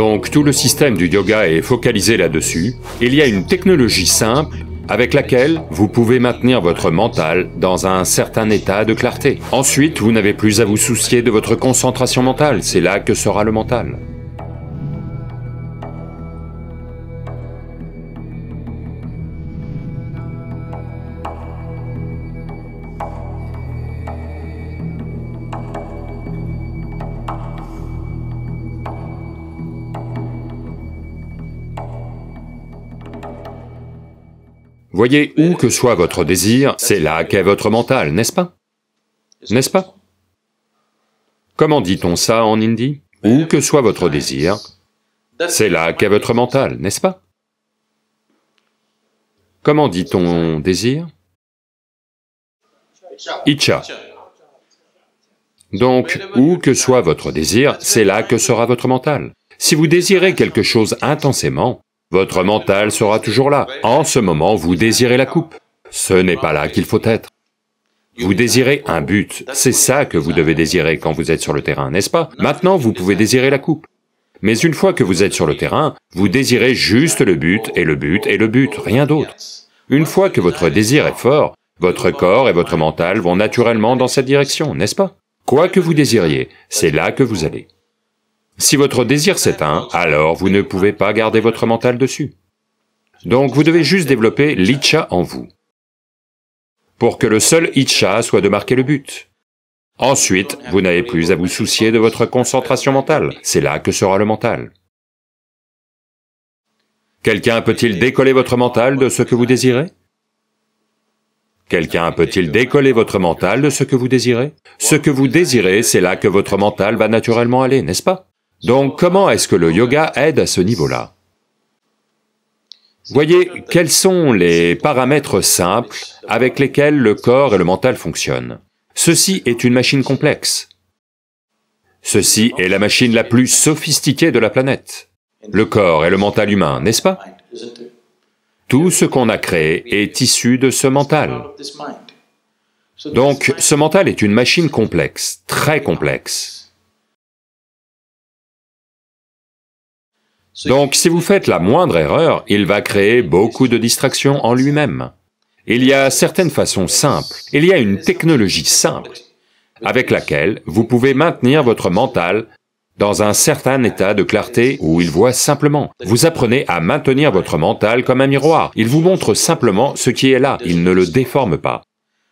Donc tout le système du yoga est focalisé là-dessus. Il y a une technologie simple avec laquelle vous pouvez maintenir votre mental dans un certain état de clarté. Ensuite, vous n'avez plus à vous soucier de votre concentration mentale, c'est là que sera le mental. Voyez, où que soit votre désir, c'est là qu'est votre mental, n'est-ce pas? N'est-ce pas? Comment dit-on ça en hindi? Où que soit votre désir, c'est là qu'est votre mental, n'est-ce pas? Comment dit-on désir? Icha. Donc, où que soit votre désir, c'est là que sera votre mental. Si vous désirez quelque chose intensément, votre mental sera toujours là. En ce moment, vous désirez la coupe. Ce n'est pas là qu'il faut être. Vous désirez un but, c'est ça que vous devez désirer quand vous êtes sur le terrain, n'est-ce pas? Maintenant, vous pouvez désirer la coupe. Mais une fois que vous êtes sur le terrain, vous désirez juste le but, et le but, et le but, rien d'autre. Une fois que votre désir est fort, votre corps et votre mental vont naturellement dans cette direction, n'est-ce pas? Quoi que vous désiriez, c'est là que vous allez. Si votre désir s'éteint, alors vous ne pouvez pas garder votre mental dessus. Donc vous devez juste développer l'itcha en vous, pour que le seul itcha soit de marquer le but. Ensuite, vous n'avez plus à vous soucier de votre concentration mentale, c'est là que sera le mental. Quelqu'un peut-il décoller votre mental de ce que vous désirez? Quelqu'un peut-il décoller votre mental de ce que vous désirez? Ce que vous désirez, c'est là que votre mental va naturellement aller, n'est-ce pas? Donc comment est-ce que le yoga aide à ce niveau-là? Voyez, quels sont les paramètres simples avec lesquels le corps et le mental fonctionnent? Ceci est une machine complexe. Ceci est la machine la plus sophistiquée de la planète. Le corps et le mental humain, n'est-ce pas? Tout ce qu'on a créé est issu de ce mental. Donc, ce mental est une machine complexe, très complexe. Donc si vous faites la moindre erreur, il va créer beaucoup de distractions en lui-même. Il y a certaines façons simples, il y a une technologie simple avec laquelle vous pouvez maintenir votre mental dans un certain état de clarté où il voit simplement. Vous apprenez à maintenir votre mental comme un miroir. Il vous montre simplement ce qui est là, il ne le déforme pas.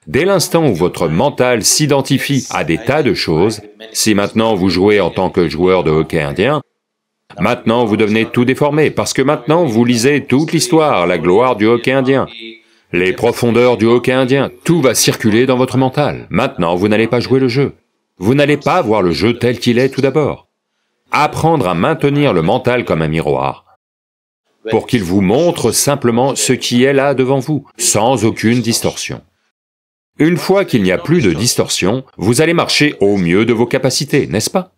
Dès l'instant où votre mental s'identifie à des tas de choses, si maintenant vous jouez en tant que joueur de hockey indien, Maintenant, vous devenez tout déformé, parce que maintenant, vous lisez toute l'histoire, la gloire du hockey indien, les profondeurs du hockey indien, tout va circuler dans votre mental. Maintenant, vous n'allez pas jouer le jeu. Vous n'allez pas voir le jeu tel qu'il est tout d'abord. Apprendre à maintenir le mental comme un miroir, pour qu'il vous montre simplement ce qui est là devant vous, sans aucune distorsion. Une fois qu'il n'y a plus de distorsion, vous allez marcher au mieux de vos capacités, n'est-ce pas?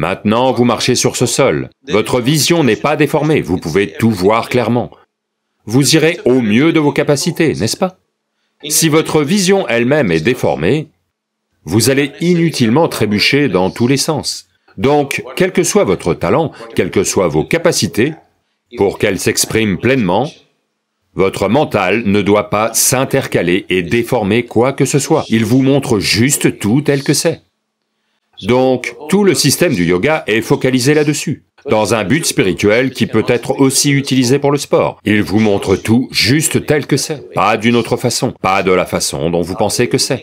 Maintenant, vous marchez sur ce sol. Votre vision n'est pas déformée, vous pouvez tout voir clairement. Vous irez au mieux de vos capacités, n'est-ce pas? Si votre vision elle-même est déformée, vous allez inutilement trébucher dans tous les sens. Donc, quel que soit votre talent, quelles que soient vos capacités, pour qu'elles s'expriment pleinement, votre mental ne doit pas s'intercaler et déformer quoi que ce soit. Il vous montre juste tout tel que c'est. Donc, tout le système du yoga est focalisé là-dessus, dans un but spirituel qui peut être aussi utilisé pour le sport. Il vous montre tout juste tel que c'est, pas d'une autre façon, pas de la façon dont vous pensez que c'est.